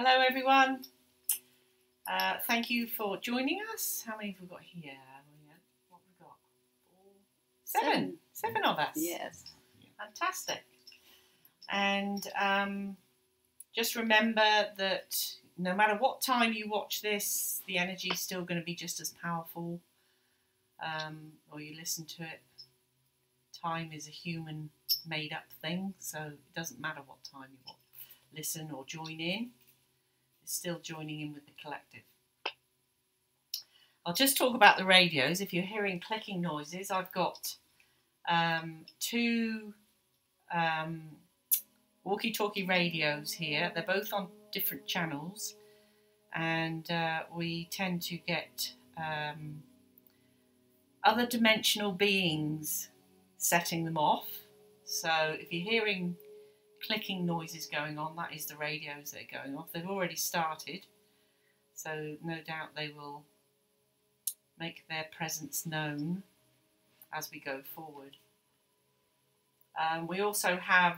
Hello, everyone. Uh, thank you for joining us. How many have we got here? What have we got? Four, seven. Seven. Seven of us. Yes. Fantastic. And um, just remember that no matter what time you watch this, the energy is still going to be just as powerful. Um, or you listen to it. Time is a human made up thing, so it doesn't matter what time you watch, listen or join in. It's still joining in with the collective. I'll just talk about the radios. If you're hearing clicking noises, I've got um, two um, walkie talkie radios here. They're both on different channels, and uh, we tend to get um, other dimensional beings setting them off. So if you're hearing clicking noises going on, that is the radios that are going off. They've already started, so no doubt they will make their presence known as we go forward. Um, we also have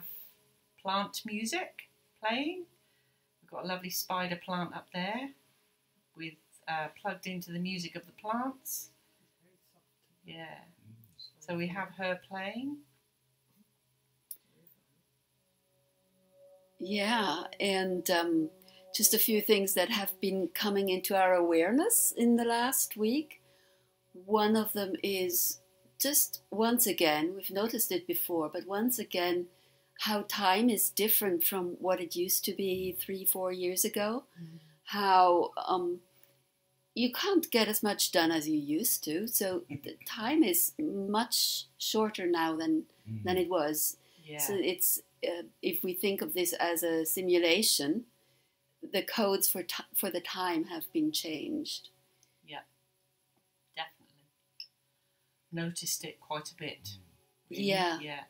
plant music playing. We've got a lovely spider plant up there with uh, plugged into the music of the plants. Yeah. So we have her playing. Yeah, and um, just a few things that have been coming into our awareness in the last week. One of them is just once again, we've noticed it before, but once again, how time is different from what it used to be three, four years ago. Mm. How um, you can't get as much done as you used to, so the time is much shorter now than than it was. Yeah. So it's uh, if we think of this as a simulation, the codes for ti for the time have been changed. Yeah, definitely. Noticed it quite a bit. Yeah. Yeah.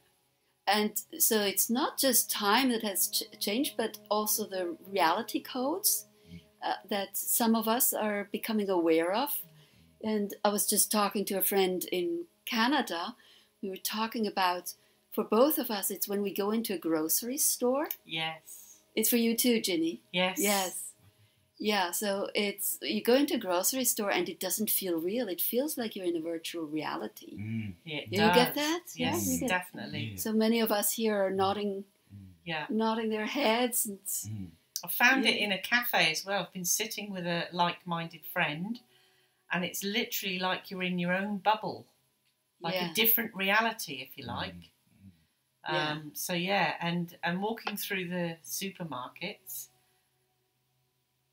And so it's not just time that has ch- changed, but also the reality codes uh, that some of us are becoming aware of. And I was just talking to a friend in Canada. We were talking about, for both of us, it's when we go into a grocery store. Yes. It's for you too, Ginny. Yes. Yes. Yeah, so it's you go into a grocery store and it doesn't feel real. It feels like you're in a virtual reality. Mm. Yeah, it You get that? Yeah, Yes, you get- definitely. So many of us here are nodding Yeah. nodding their heads and Mm. I found it in a cafe as well. I've been sitting with a like minded friend, and it's literally like you're in your own bubble, like Yeah. a different reality, if you like. Yeah. Um, so, yeah, and, and walking through the supermarkets,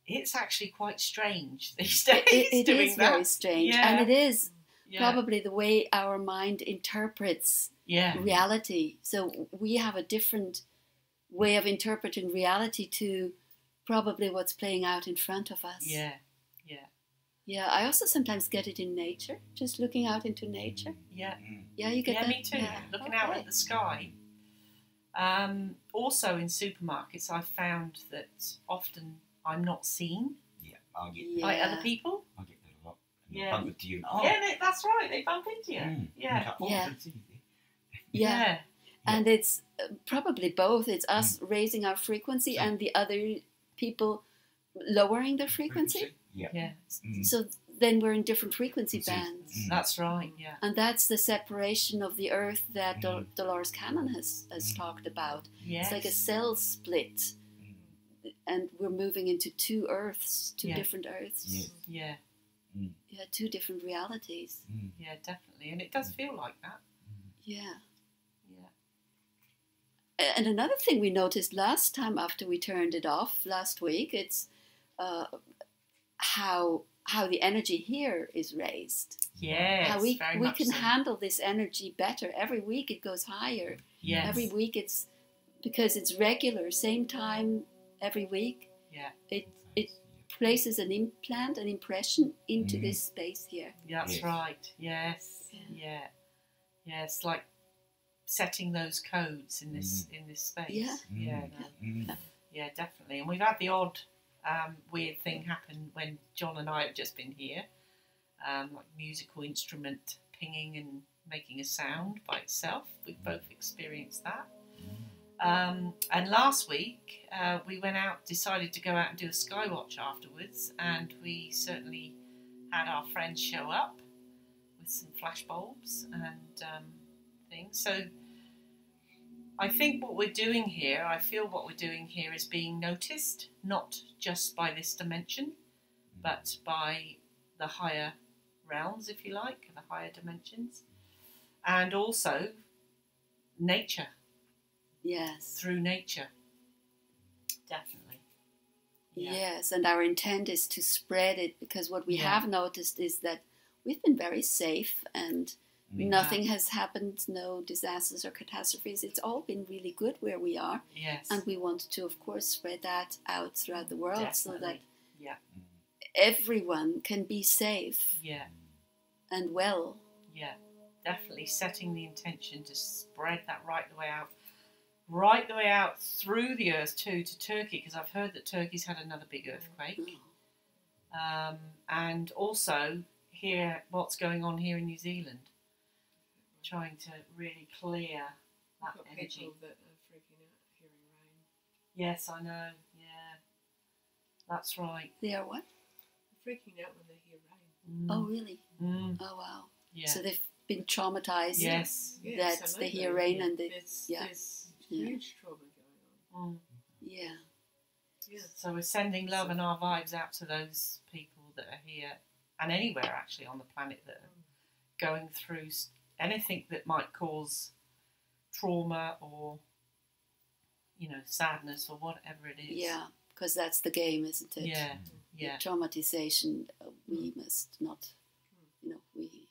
it's actually quite strange these days. it, it doing is that. very strange. Yeah. And it is yeah. probably the way our mind interprets Yeah. reality. So we have a different way of interpreting reality to probably what's playing out in front of us. Yeah. Yeah, Yeah, I also sometimes get it in nature, just looking out into nature. Yeah. Yeah, you get yeah, that. me too. Yeah. Looking out at the sky. Um, also, in supermarkets, I've found that often I'm not seen Yeah, I'll get, Yeah. by other people. I'll get that a lot. And Yeah. yeah. bump into you. Oh, Yeah, they, that's right. They bump into you. mm. Yeah. Oh, Yeah. I can see you there. Yeah. and it's uh, probably both. It's us Mm. raising our frequency So- and the other people lowering their frequency. Yeah. Yeah. Mm. So then we're in different frequency bands. Mm. That's right. Yeah. And that's the separation of the earth that Dol- Mm. Dolores Cannon has, has Mm. talked about. Yes. It's like a cell split, Mm. and we're moving into two earths, two Yeah. different earths. Yes. Yeah. Yeah, two different realities. Mm. Yeah. Definitely. And it does feel like that. Yeah. Yeah. And another thing we noticed last time after we turned it off last week, it's uh, how how the energy here is raised. Yes. how we very we much can so. handle this energy better. Every week it goes higher. Yes. Every week it's because it's regular, same time every week. Yeah. It it places an implant, an impression into Mhm. this space here. That's Yes. right. Yes. Yeah. Yeah. Yeah. It's like setting those codes in this in this space. Yeah. Yeah. Mm. no. Mm. Yeah, definitely. And we've had the odd um, weird thing happened when John and I have just been here, um, like musical instrument pinging and making a sound by itself. We've both experienced that. Um, and last week uh, we went out, decided to go out and do a skywatch afterwards, and we certainly had our friends show up with some flash bulbs and um, things. So I think what we're doing here, I feel what we're doing here is being noticed, not just by this dimension, but by the higher realms, if you like, the higher dimensions, and also nature Yes. through nature. Definitely. Yeah. Yes, and our intent is to spread it because what we Yeah. have noticed is that we've been very safe and Mm. nothing has happened, no disasters or catastrophes. It's all been really good where we are, Yes. and we want to, of course, spread that out throughout the world so that Yeah. everyone can be safe Yeah. and well. Yeah. Definitely setting the intention to spread that right the way out. Right the way out through the earth too to Turkey because I've heard that Turkey's had another big earthquake. Um, and also hear what's going on here in New Zealand. Trying to really clear that got energy. people that are freaking out hearing rain. Yes, I know. Yeah. That's right. They are what? They're freaking out when they hear rain. Mm. Oh, really? Mm. Oh, wow. Yeah. So they've been traumatized. yes. Yeah, That they hear rain and they. There's, yeah. there's Yeah. huge trauma going on. Mm. Yeah. Yeah. So we're sending love and our vibes out to those people that are here and anywhere actually on the planet that are going through s- anything that might cause trauma or you know sadness or whatever it is. Yeah, because that's the game, isn't it? Yeah. Yeah. Traumatization. uh, We must not, you know, we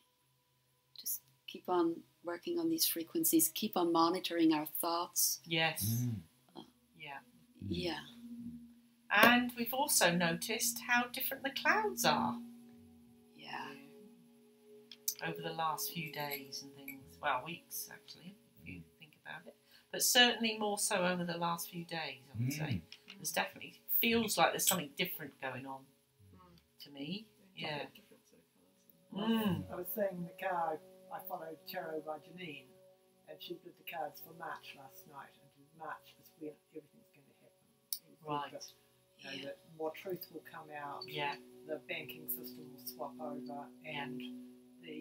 just keep on working on these frequencies, keep on monitoring our thoughts. Yes. Mm. Yeah. Yeah. And we've also noticed how different the clouds are Yeah. Over the last few days and things. Well, weeks actually, if you think about it. But certainly more so over the last few days, I would say. There's definitely feels like there's something different going on Mm. to me. They've Yeah. got different sort of colours. Mm. I was saying in the car, I followed Tarot by Janine, and she did the cards for March last night, and March is when everything's going to happen. Right. That, you know, Yeah. that more truth will come out, Yeah. the banking system will swap over, and the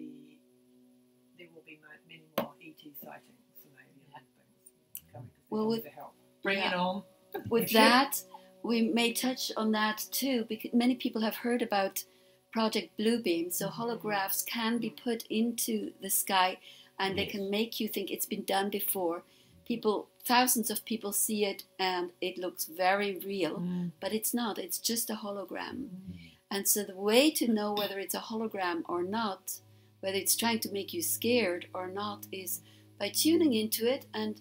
there will be many more ET sightings and alien Yeah. things coming Well, with- to help. Bring it on. With that, we may touch on that too, because many people have heard about Project Bluebeam. So holographs can be put into the sky, and they can make you think it's been done before. People, thousands of people see it, and it looks very real, Mm. but it's not. It's just a hologram. And so the way to know whether it's a hologram or not, whether it's trying to make you scared or not, is by tuning into it and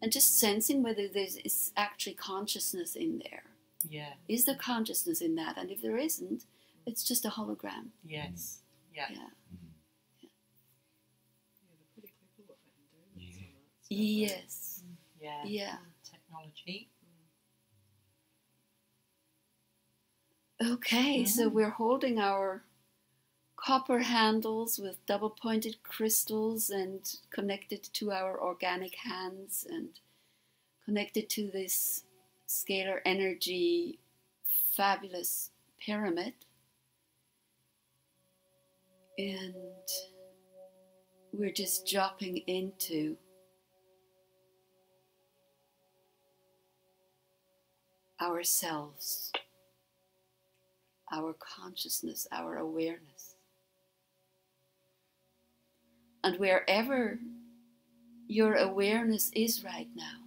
and just sensing whether there is actually consciousness in there. Yeah. Is there consciousness in that? And if there isn't, it's just a hologram. Yes. Yeah. Yeah. Yeah, they're pretty clever what they can do with Yeah. some of that stuff. Yes. Yeah. Yeah. Technology. Okay, so Mhm. we're holding our copper handles with double pointed crystals and connected to our organic hands and connected to this scalar energy fabulous pyramid. And we're just dropping into ourselves our consciousness, our awareness. And wherever your awareness is right now,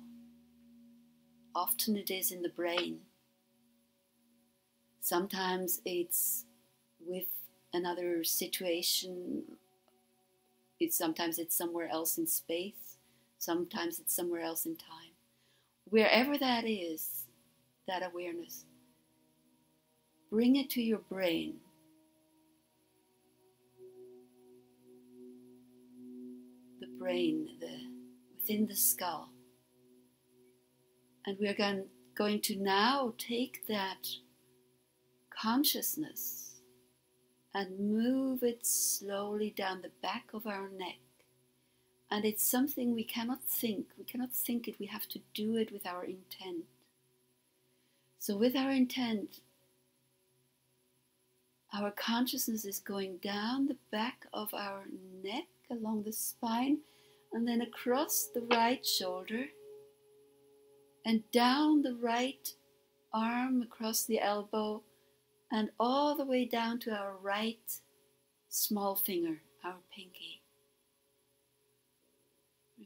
often it is in the brain. Sometimes it's with another situation. It's sometimes it's somewhere else in space. Sometimes it's somewhere else in time. Wherever that is, that awareness, bring it to your brain. Brain, the within the skull. And we're going, going to now take that consciousness and move it slowly down the back of our neck And it's something we cannot think. We cannot think it. We have to do it with our intent. So, with our intent, our consciousness is going down the back of our neck, along the spine, and then across the right shoulder, and down the right arm, across the elbow, and all the way down to our right small finger, our pinky.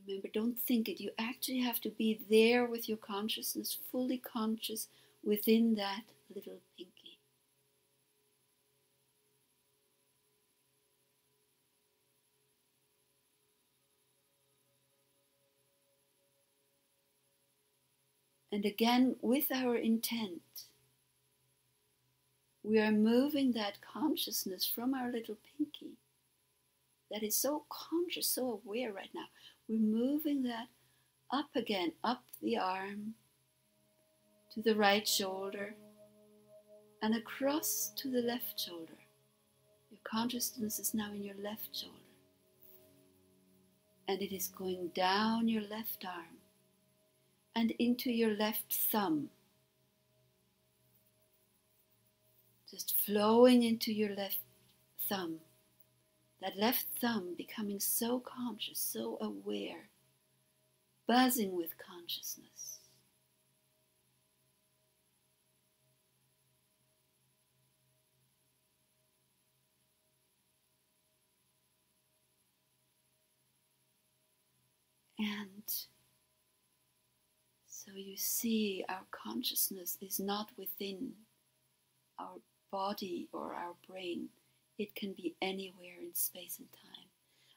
Remember, don't think it. You actually have to be there with your consciousness, fully conscious within that little pinky. And again, with our intent, we are moving that consciousness from our little pinky that is so conscious, so aware right now. We're moving that up again, up the arm to the right shoulder and across to the left shoulder. Your consciousness is now in your left shoulder. And it is going down your left arm and into your left thumb. Just flowing into your left thumb. That left thumb becoming so conscious, so aware, buzzing with consciousness. And so you see, our consciousness is not within our body or our brain. It can be anywhere in space and time.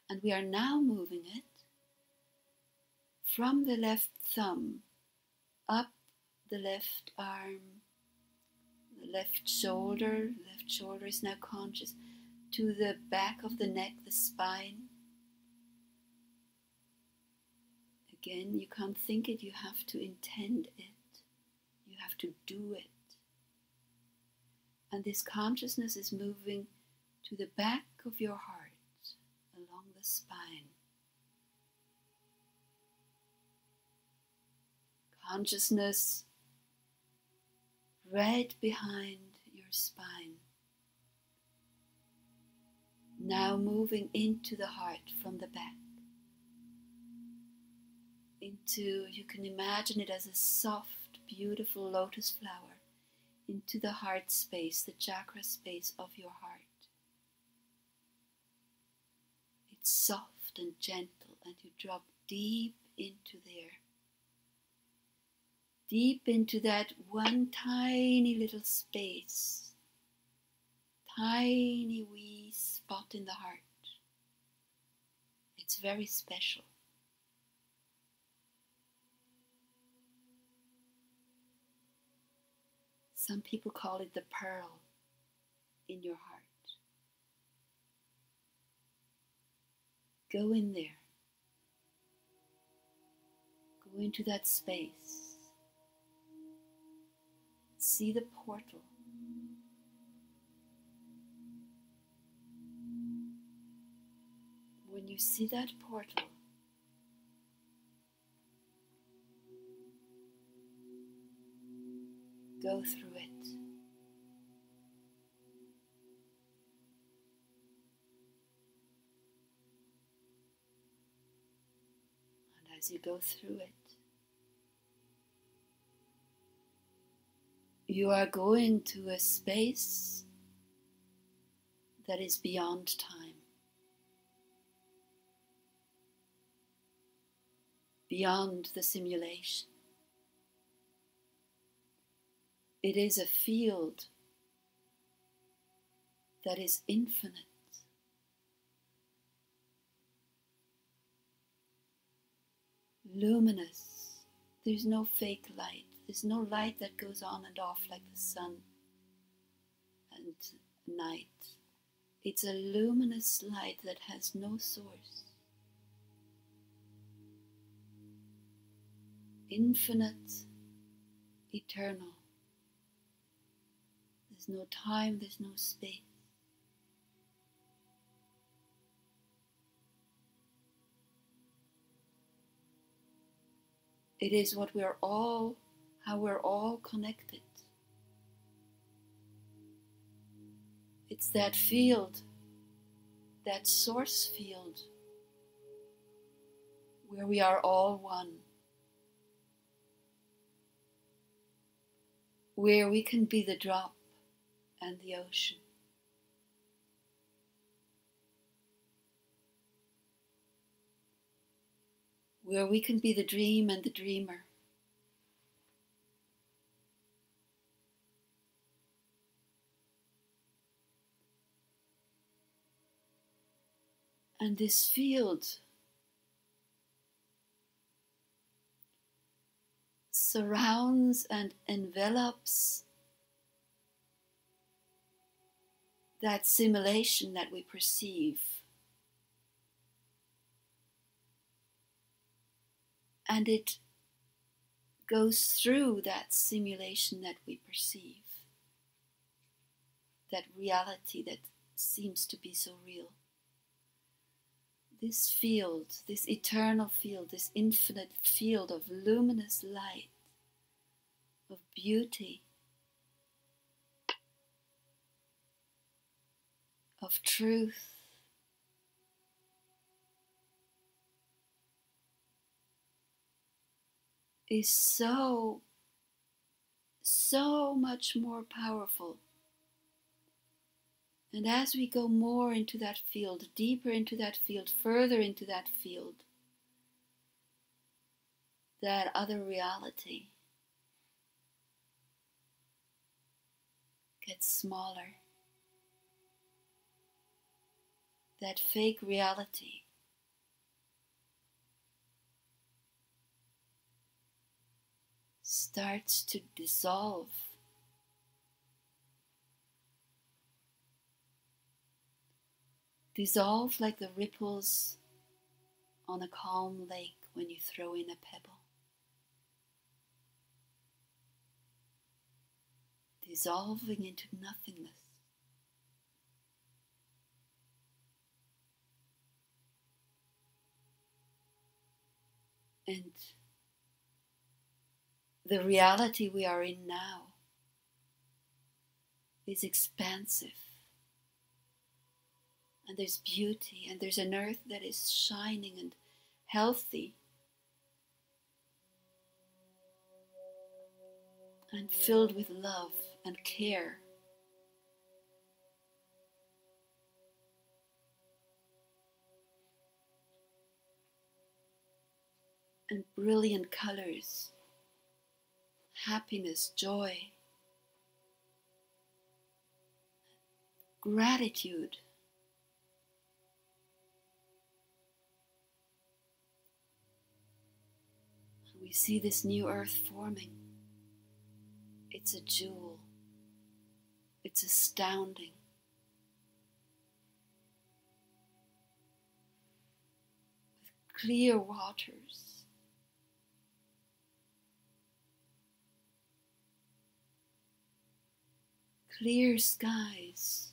And we are now moving it from the left thumb up the left arm, the left shoulder. Left shoulder is now conscious to the back of the neck, the spine. Again, you can't think it, you have to intend it, you have to do it. And this consciousness is moving to the back of your heart, along the spine. Consciousness right behind your spine. Now moving into the heart from the back. Into, you can imagine it as a soft, beautiful lotus flower, into the heart space, the chakra space of your heart. It's soft and gentle, and you drop deep into there. Deep into that one tiny little space, tiny wee spot in the heart. It's very special. Some people call it the pearl in your heart. Go in there. Go into that space. See the portal. When you see that portal, go through it. And as you go through it, you are going to a space that is beyond time, beyond the simulation. It is a field that is infinite. Luminous. There's no fake light. There's no light that goes on and off like the sun and night. It's a luminous light that has no source. Infinite, eternal. There's no time, there's no space. It is what we're all, how we're all connected. It's that field, that source field, where we are all one. Where we can be the drop and the ocean. Where we can be the dream and the dreamer. And this field surrounds and envelops that simulation that we perceive. And it goes through that simulation that we perceive, that reality that seems to be so real this field, this eternal field, this infinite field of luminous light, of beauty, of truth. Is so, so much more powerful and as we go more into that field, deeper into that field, further into that field, that other reality gets smaller. That fake reality starts to dissolve. dissolve like the ripples on a calm lake when you throw in a pebble. Dissolving into nothingness. And the reality we are in now is expansive and there's beauty, and there's an earth that is shining and healthy and filled with love and care. And brilliant colors, happiness, joy, gratitude. we see this new earth forming. It's a jewel. It's astounding. With clear waters. Clear skies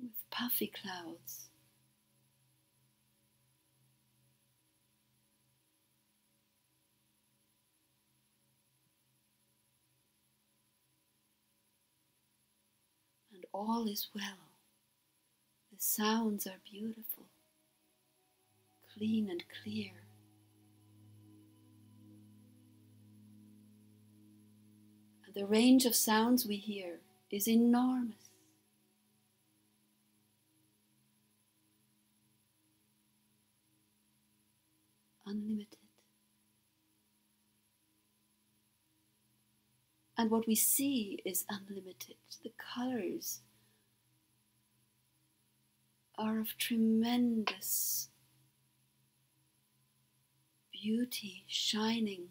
with puffy clouds. And all is well. The sounds are beautiful, clean and clear. The range of sounds we hear is enormous. Unlimited. And what we see is unlimited. The colors are of tremendous beauty shining.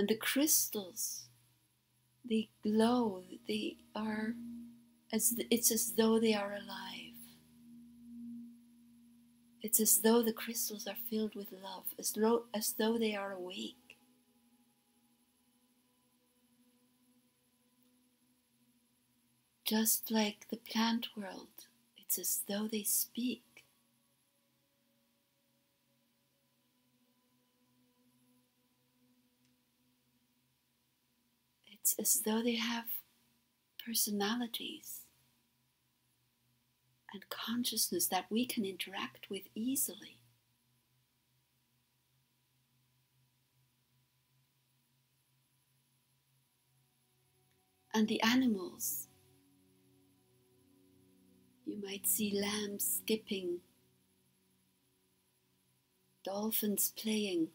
And the crystals, they glow, they are as it's as though they are alive. It's as though the crystals are filled with love, as though, as though they are awake. Just like the plant world, it's as though they speak. It's as though they have personalities and consciousness that we can interact with easily. And the animals, you might see lambs skipping, dolphins playing.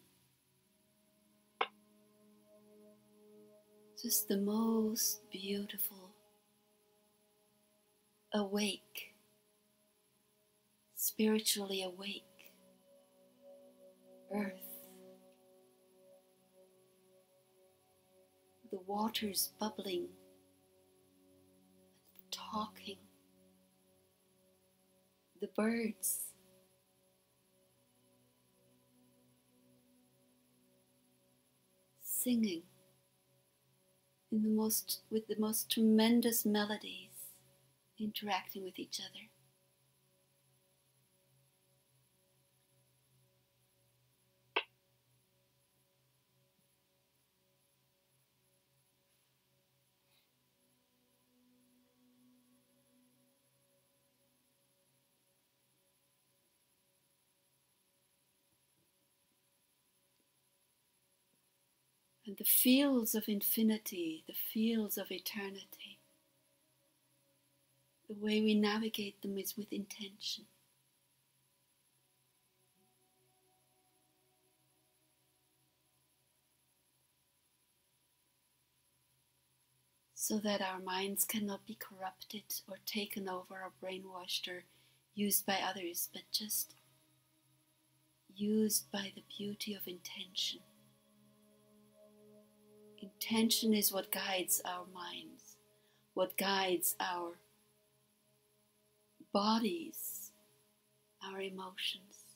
Just the most beautiful, awake, spiritually awake. Earth. The waters bubbling, talking, the birds. Singing in the most with the most tremendous melodies interacting with each other. The fields of infinity, the fields of eternity. The way we navigate them is with intention. So that our minds cannot be corrupted or taken over or brainwashed or used by others, but just used by the beauty of intention. Intention is what guides our minds, what guides our bodies, our emotions.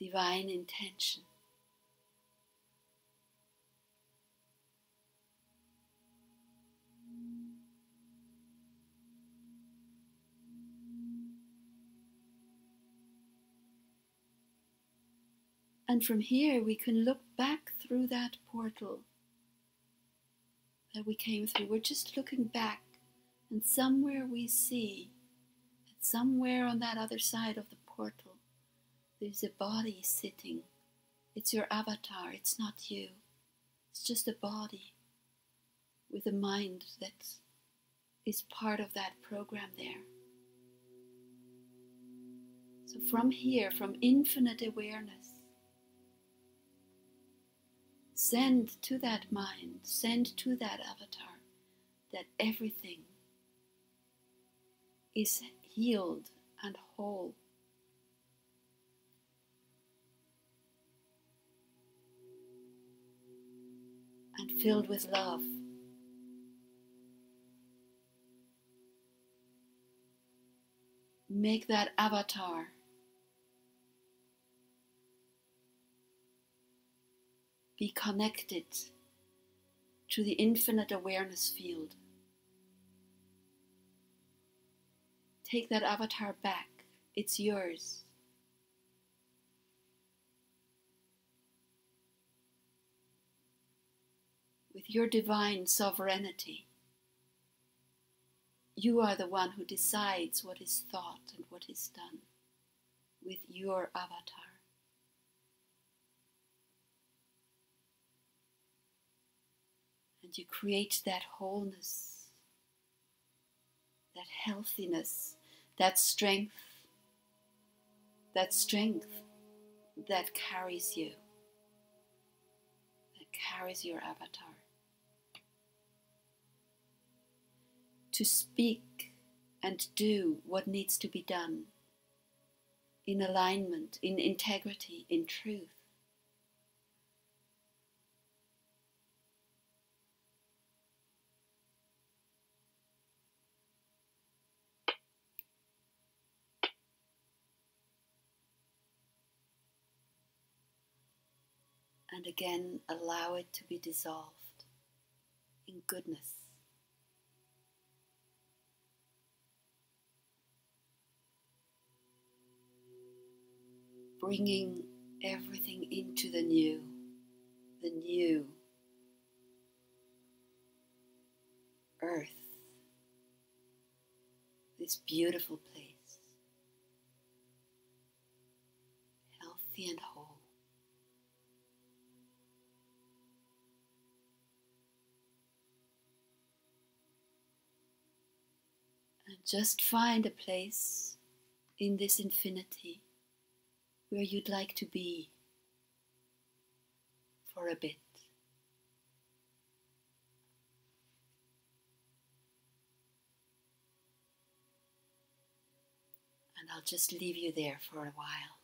Divine intention. And from here, we can look back through that portal that we came through. We're just looking back, and somewhere we see that somewhere on that other side of the portal, there's a body sitting. It's your avatar, it's not you. It's just a body with a mind that is part of that program there. So, from here, from infinite awareness, send to that mind, send to that avatar that everything is healed and whole. And filled with love. Make that avatar be connected to the infinite awareness field. Take that avatar back, it's yours. With your divine sovereignty, you are the one who decides what is thought and what is done with your avatar. And you create that wholeness, that healthiness, that strength, that strength that carries you, that carries your avatar. To speak and do what needs to be done in alignment, in integrity, in truth. And again allow it to be dissolved in goodness. Bringing everything into the new, the new earth, this beautiful place, healthy and whole. Just find a place in this infinity where you'd like to be for a bit. And I'll just leave you there for a while.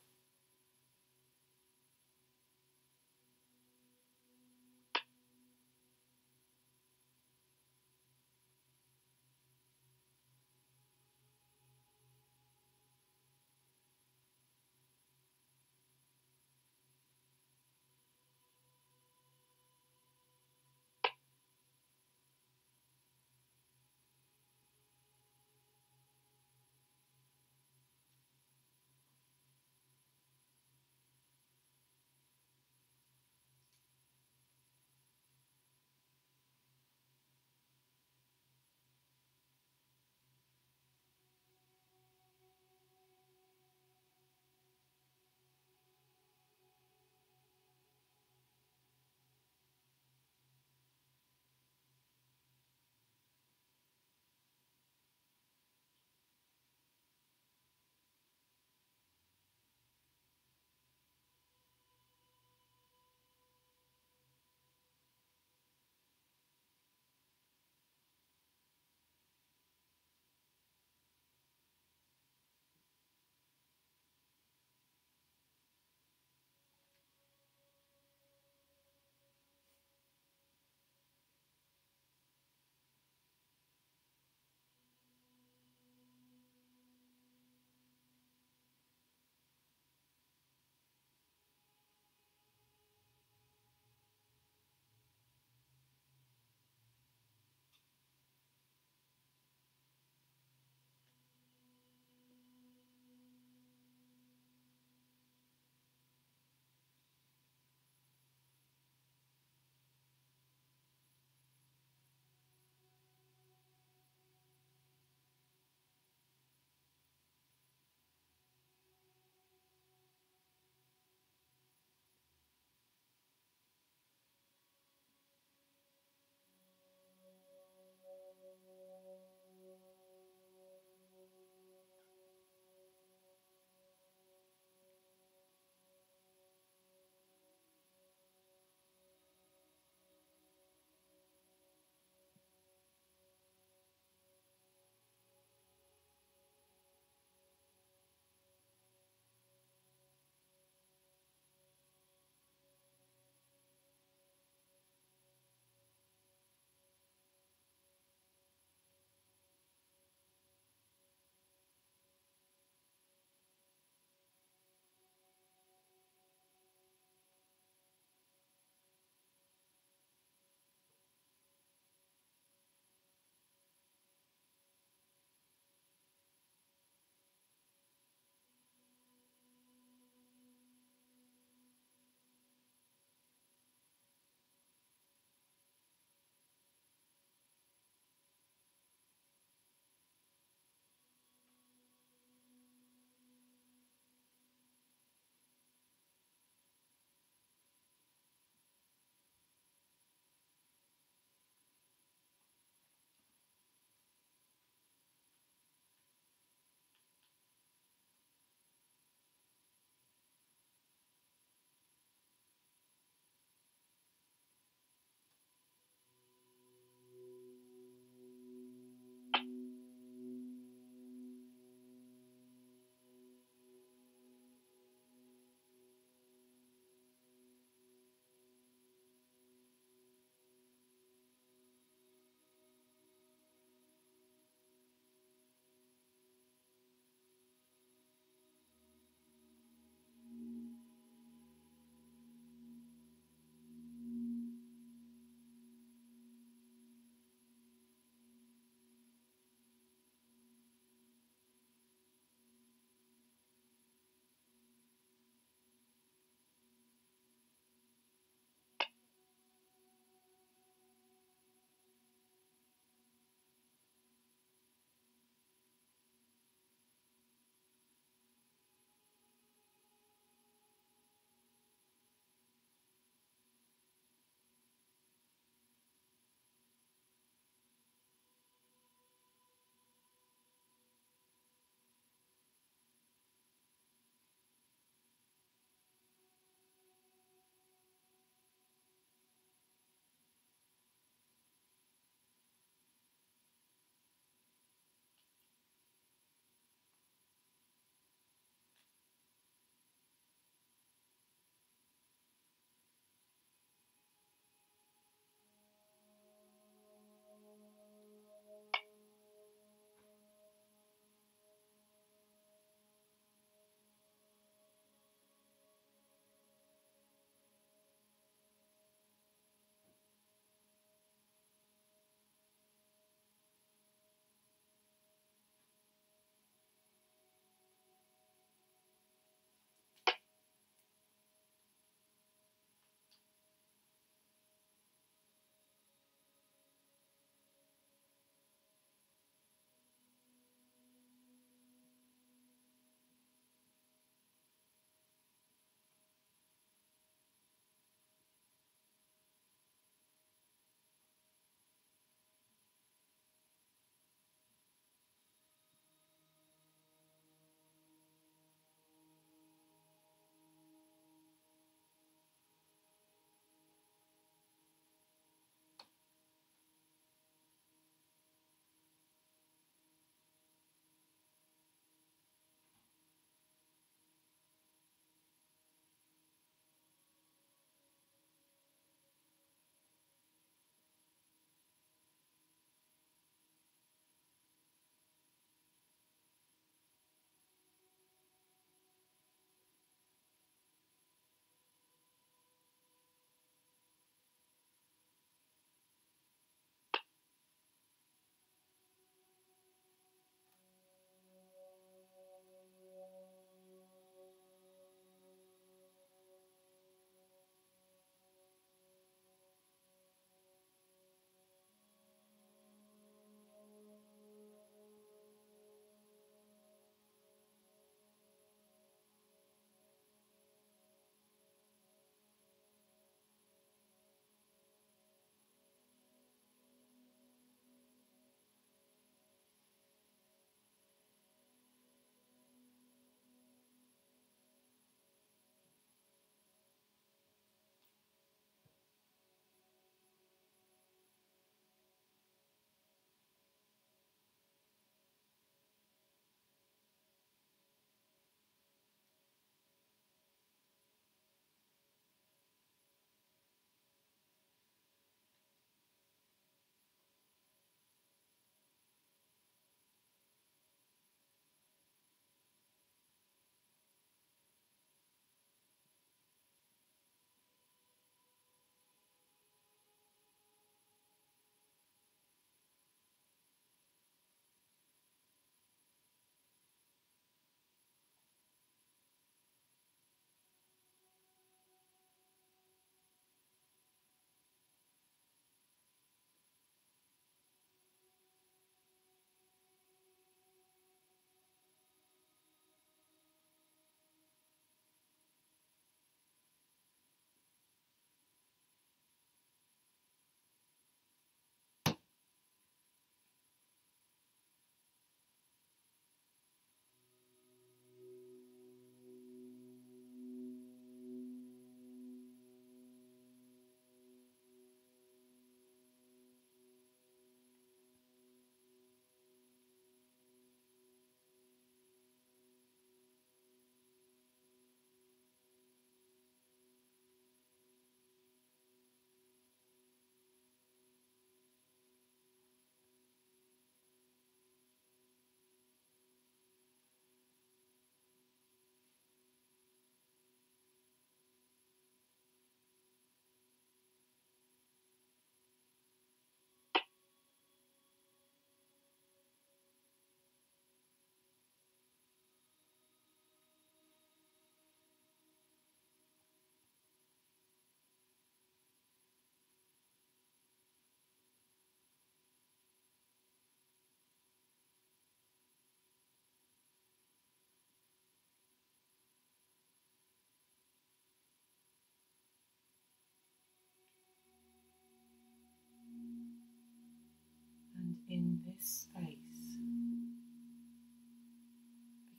In this space,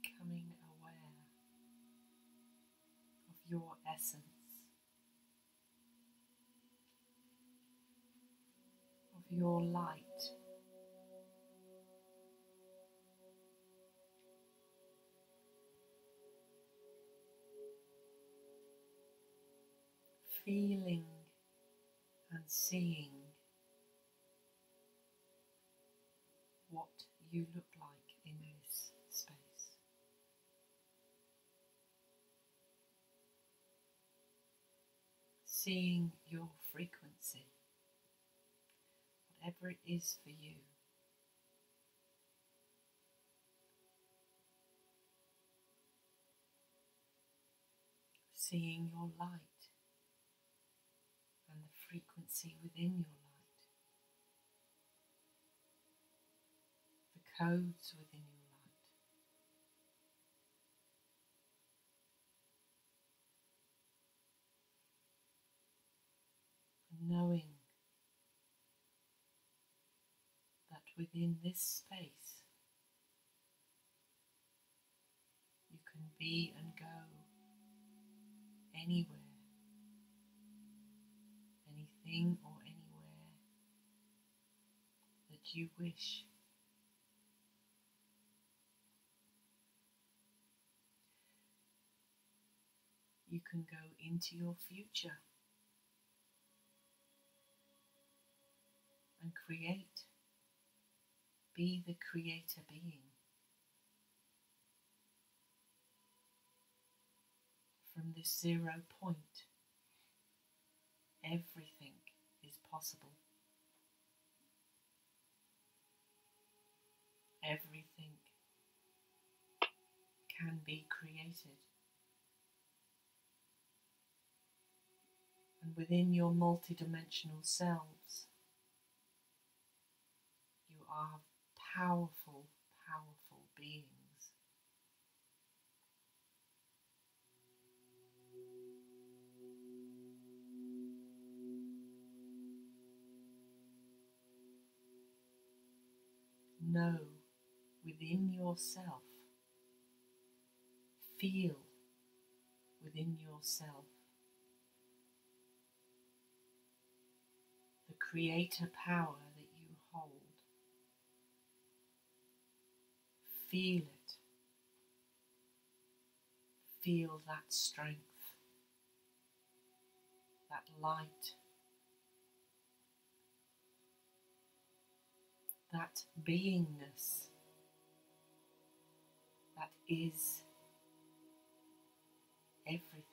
becoming aware of your essence, of your light. Feeling and seeing you look like in this space. Seeing your frequency, whatever it is for you. Seeing your light and the frequency within your light. Codes within your light. And knowing that within this space you can be and go anywhere, anything or anywhere that you wish. You can go into your future and create. Be the creator being. From this zero point, everything is possible. Everything can be created. And within your multidimensional selves, you are powerful, powerful beings. Know within yourself, feel within yourself creator power that you hold. Feel it. Feel that strength, that light, that beingness that is everything.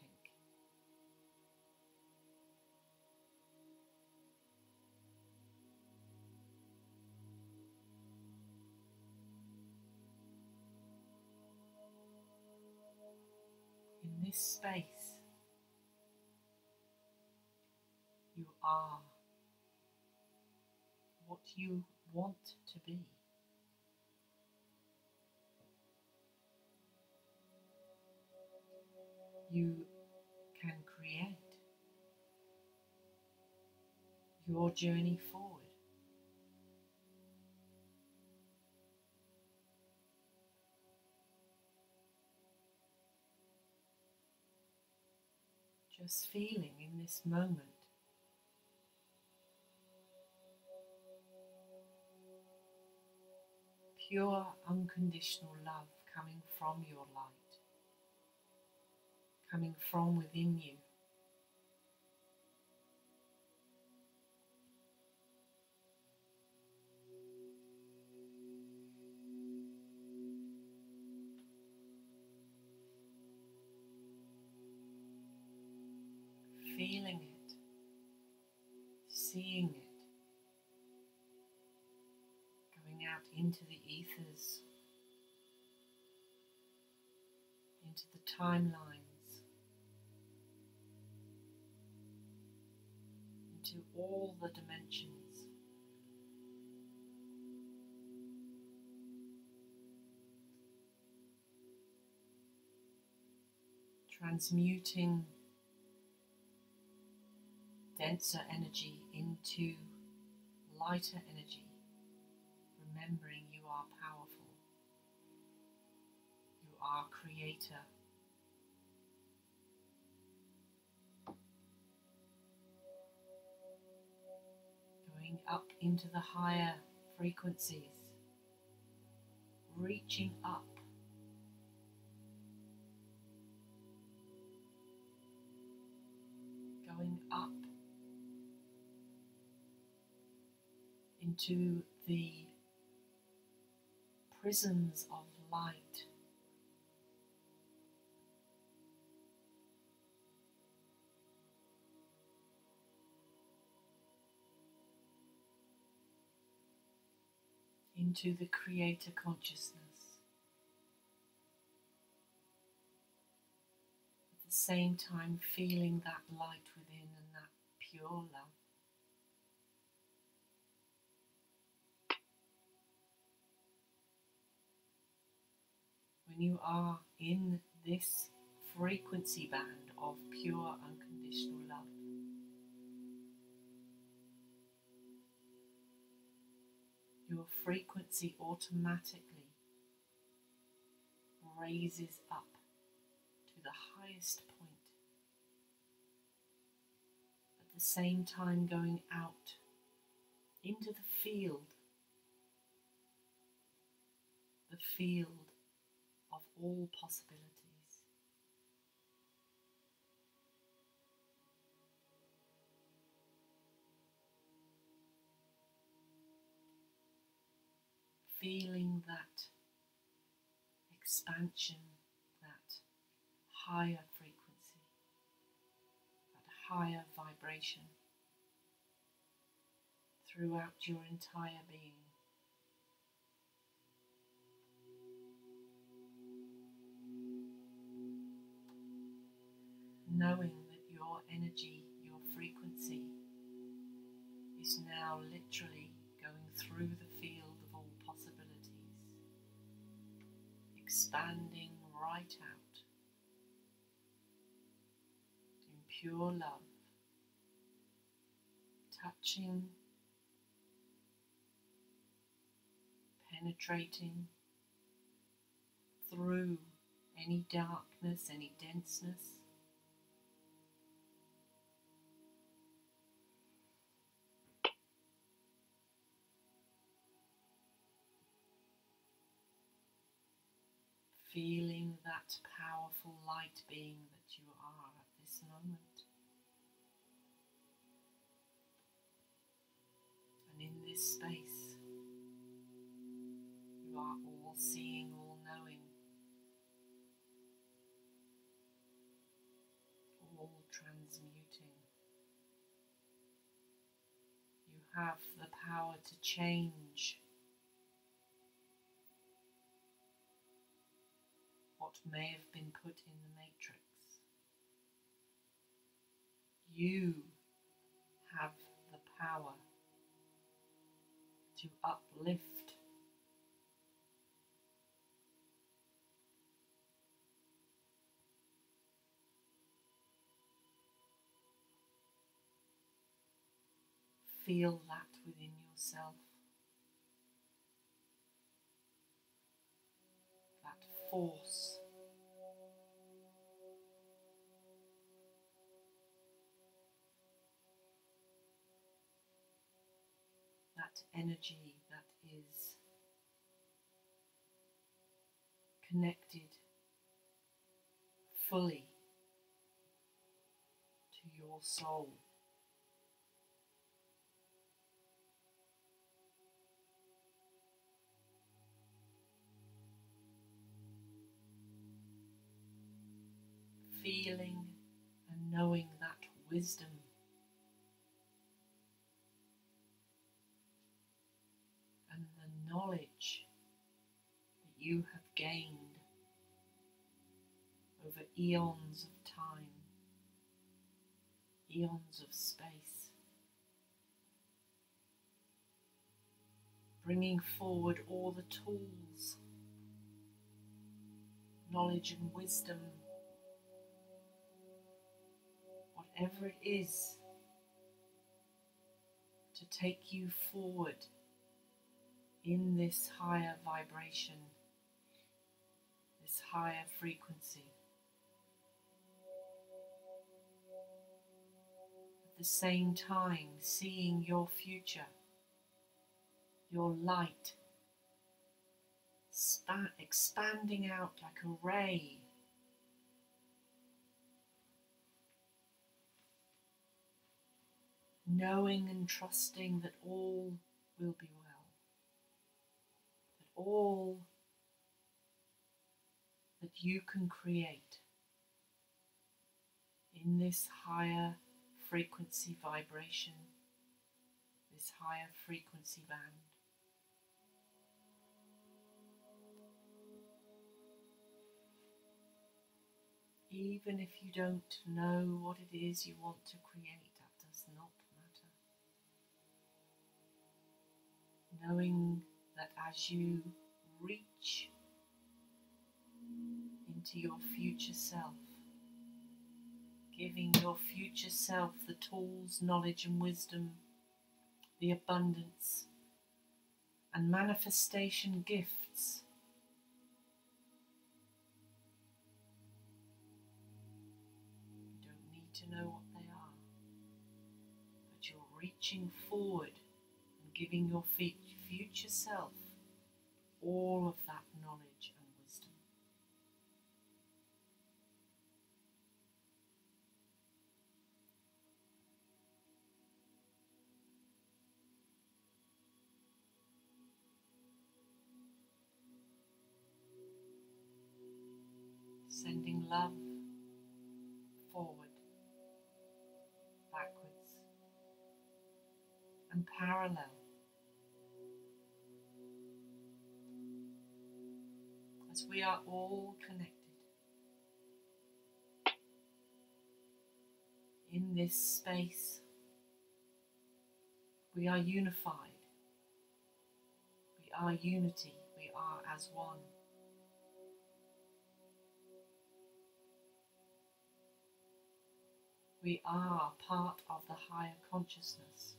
This space, you are what you want to be. You can create your journey forward. Just feeling in this moment. Pure unconditional love coming from your light, coming from within you. Into the ethers, into the timelines, into all the dimensions. Transmuting denser energy into lighter energy, remembering you are powerful. You are creator. Going up into the higher frequencies, reaching up. Going up into the prisons of light. Into the creator consciousness. At the same time, feeling that light within and that pure love. When you are in this frequency band of pure unconditional love. Your frequency automatically raises up to the highest point, at the same time going out into the field, the field all possibilities. Feeling that expansion, that higher frequency, that higher vibration throughout your entire being. Knowing that your energy, your frequency is now literally going through the field of all possibilities, expanding right out in pure love, touching, penetrating through any darkness, any denseness. Feeling that powerful light being that you are at this moment. And in this space, you are all seeing, all knowing, all transmuting. You have the power to change may have been put in the matrix. You have the power to uplift. Feel that within yourself. That force. Energy that is connected fully to your soul. feeling and knowing that wisdom. Knowledge that you have gained over eons of time, eons of space, bringing forward all the tools, knowledge and wisdom whatever it is to take you forward in this higher vibration, this higher frequency. At the same time, seeing your future, your light expanding out like a ray. Knowing and trusting that all will be all that you can create in this higher frequency vibration, this higher frequency band. Even if you don't know what it is you want to create, that does not matter. Knowing that as you reach into your future self, giving your future self the tools, knowledge, and wisdom, the abundance and manifestation gifts You don't need to know what they are, but you're reaching forward and giving your fe- future self all of that knowledge and wisdom. Sending love forward, backwards, and parallel. As we are all connected in this space, we are unified. We are unity. We are as one. We are part of the higher consciousness.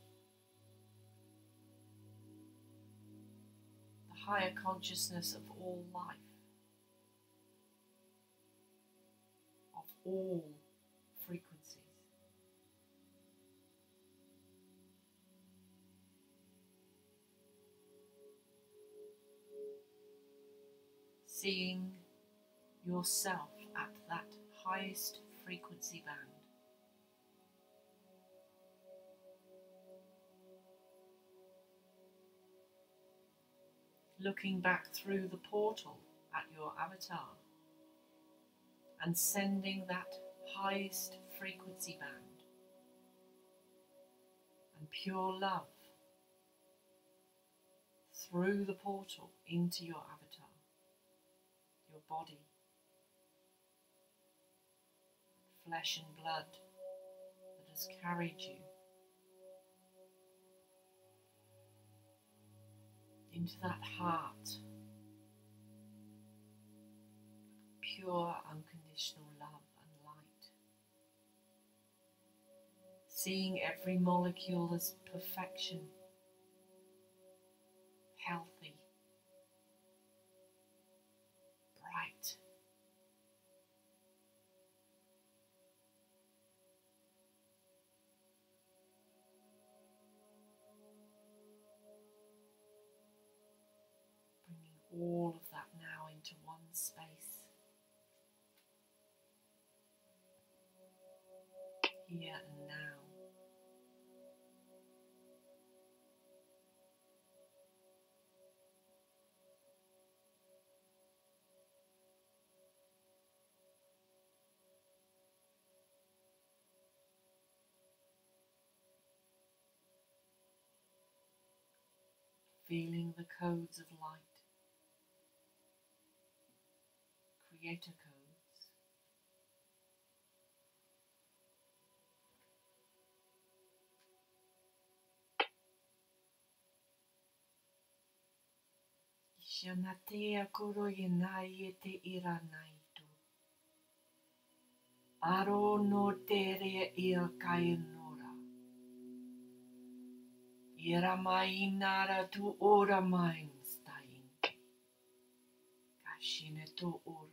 The higher consciousness of all life, all frequencies. Seeing yourself at that highest frequency band. looking back through the portal at your avatar and sending that highest frequency band and pure love through the portal into your avatar, your body, flesh and blood that has carried you into that heart. Pure, unconditional love and light. Seeing every molecule as perfection, Feeling the codes of light. creator codes. Ishana koro e i nai e te ira nai. Aro no te rea ia kai no Era mai inara tu ora mai înainte. Ca și ne tu ur.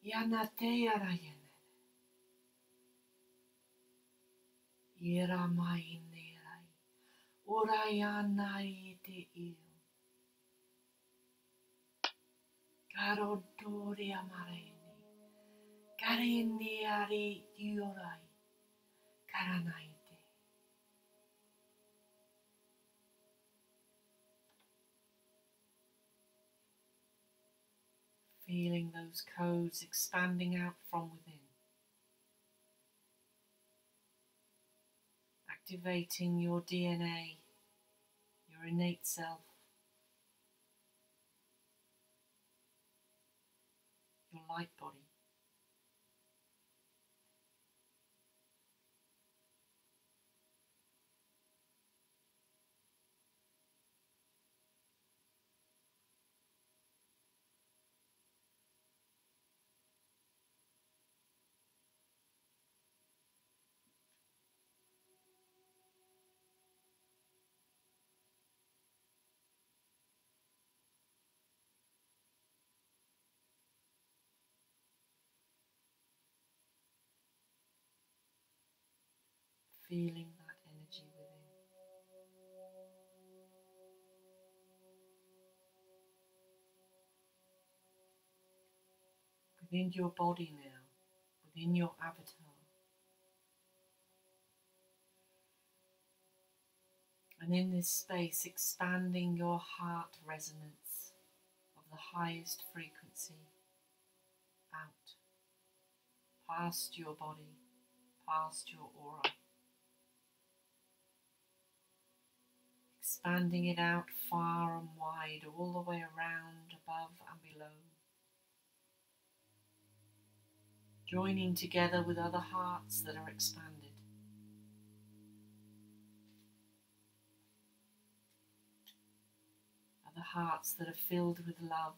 Iana te era iene. Era mai inerai. Ora iana te eu. Caro dori amareni. Care in are diorai. Caranai. Feeling those codes expanding out from within. Activating your DNA, your innate self, your light body. Feeling that energy within. Within your body now, within your avatar. And in this space, expanding your heart resonance of the highest frequency out, past your body, past your aura. Expanding it out far and wide, all the way around, above and below. Joining together with other hearts that are expanded. Other hearts that are filled with love.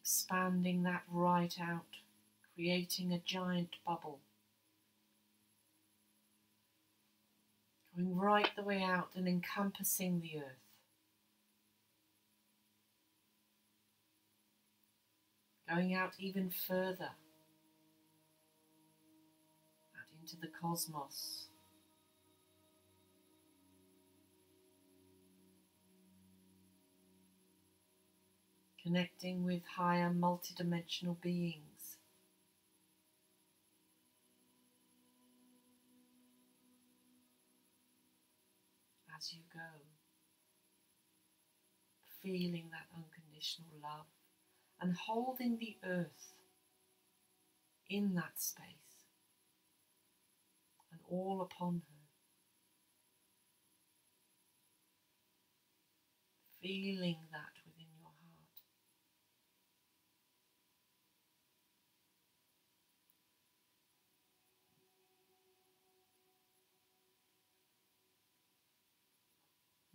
Expanding that right out, creating a giant bubble. Going right the way out and encompassing the earth. Going out even further, out into the cosmos. Connecting with higher multidimensional beings. Feeling that unconditional love and holding the earth in that space and all upon her. Feeling that within your heart.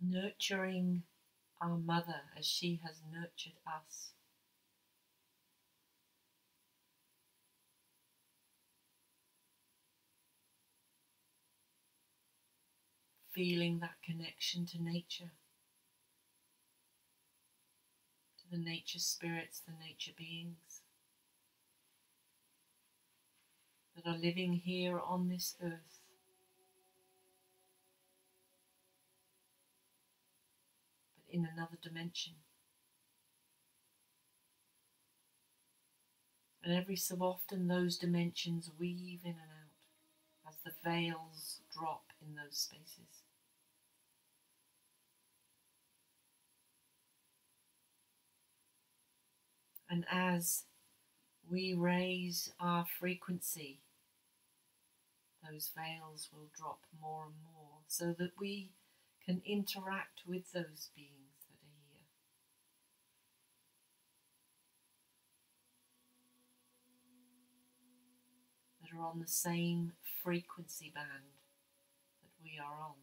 nurturing our mother as she has nurtured us. Feeling that connection to nature, to the nature spirits, the nature beings that are living here on this earth. In another dimension. And every so often, those dimensions weave in and out as the veils drop in those spaces. And as we raise our frequency, those veils will drop more and more so that we can interact with those beings that are here. Are on the same frequency band that we are on.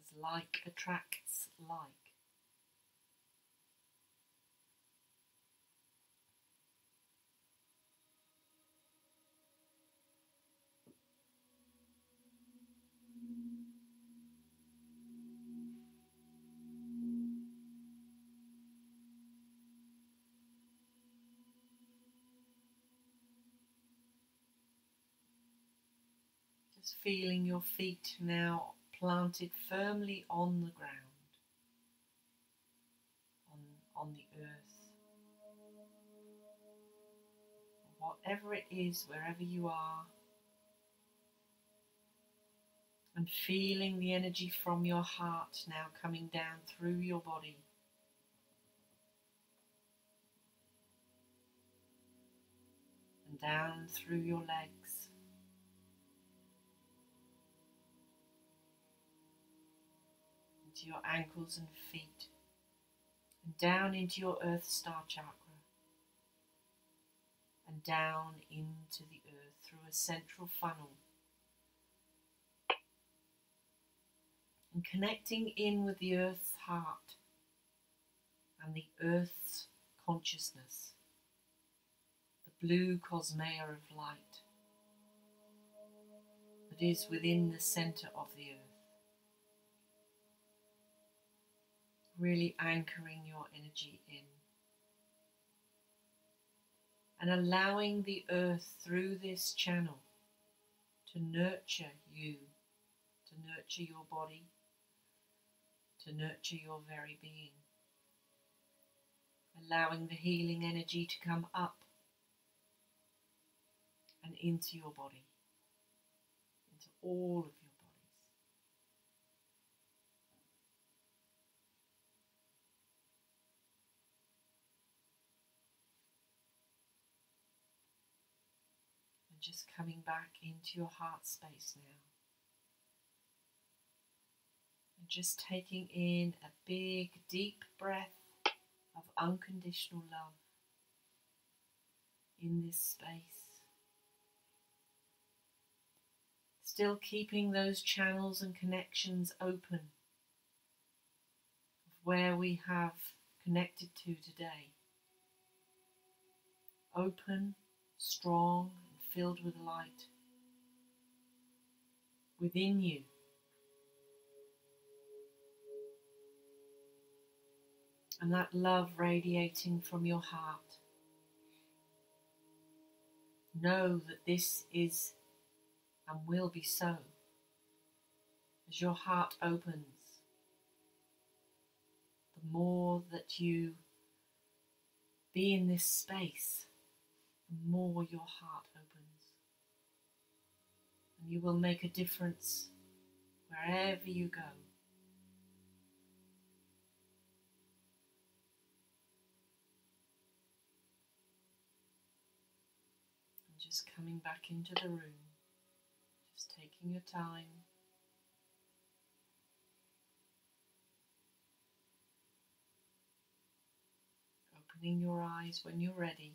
As like attracts like. Just feeling your feet now planted firmly on the ground, on, on the earth. Whatever it is, wherever you are, and feeling the energy from your heart now coming down through your body. And down through your legs. Into your ankles and feet. And down into your earth star chakra. And down into the earth through a central funnel and connecting in with the earth's heart and the earth's consciousness, the blue cosmere of light that is within the center of the earth. Really anchoring your energy in and allowing the earth through this channel to nurture you, to nurture your body, to nurture your very being. Allowing the healing energy to come up and into your body, into all of just coming back into your heart space now. And just taking in a big, deep breath of unconditional love in this space. Still keeping those channels and connections open of where we have connected to today. Open, strong, filled with light within you. and that love radiating from your heart. Know that this is and will be so as your heart opens. The more that you be in this space, the more your heart. And you will make a difference wherever you go. just coming back into the room, just taking your time. Opening your eyes when you're ready.